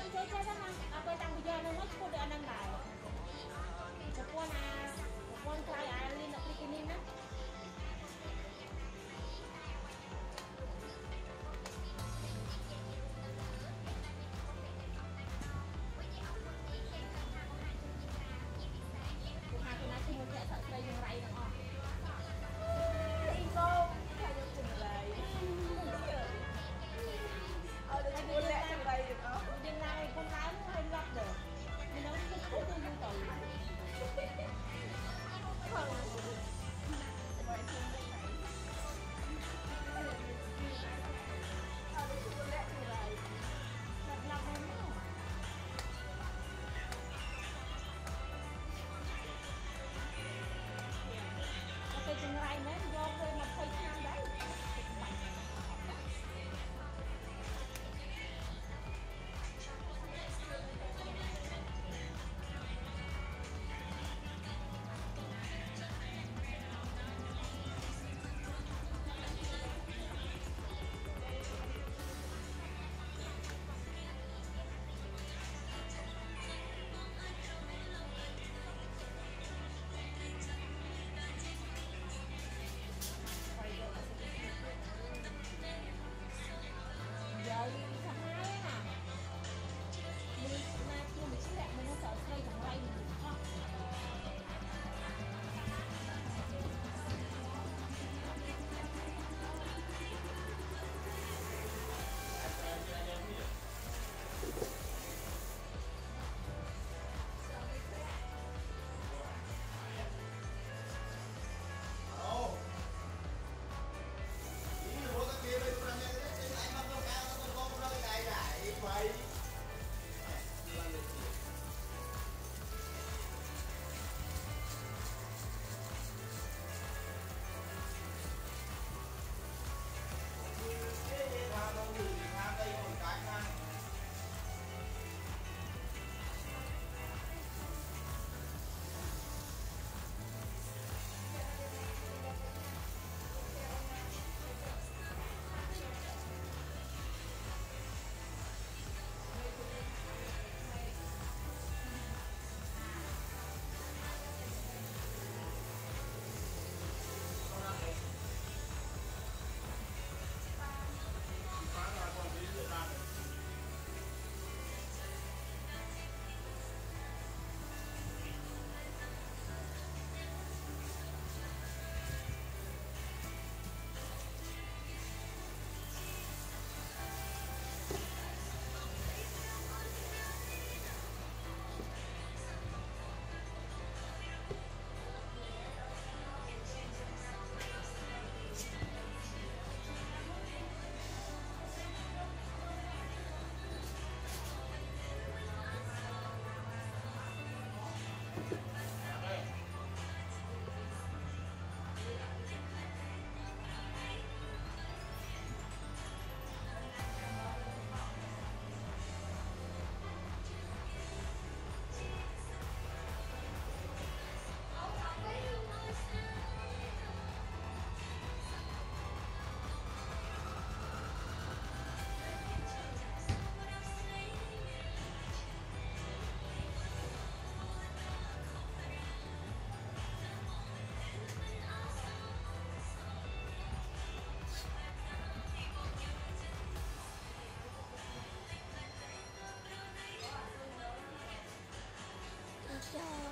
Ano show.